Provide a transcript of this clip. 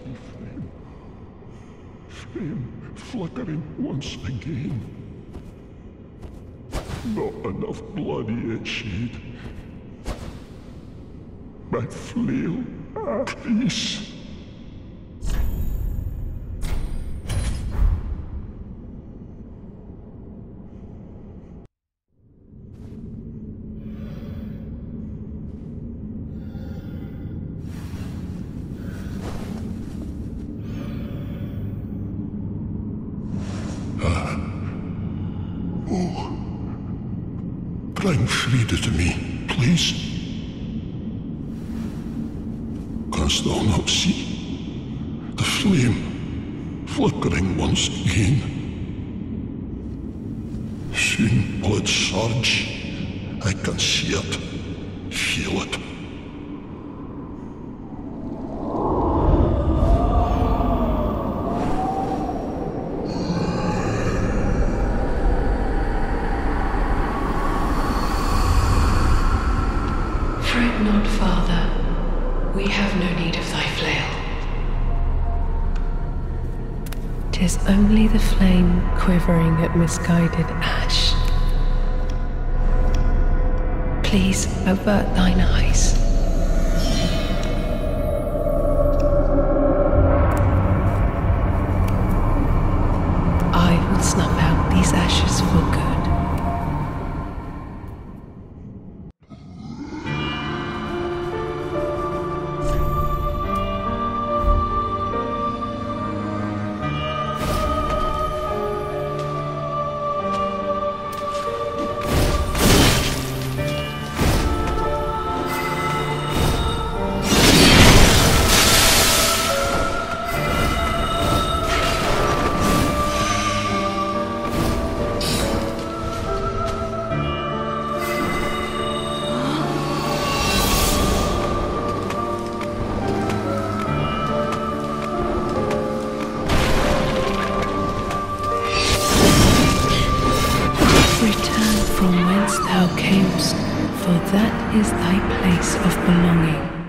ghastly flame. Flame fluttering once again. Not enough blood yet, Shade. My flail, ah. Bring Friede to me, please. Canst thou not see the flame flickering once again? Soon it surge. I can see it, feel it. Fret not, Father. We have no need of thy flail. Tis only the flame quivering at misguided ash. Please avert thine eyes. I will snuff out these ashes for good. Thou camest, for that is thy place of belonging.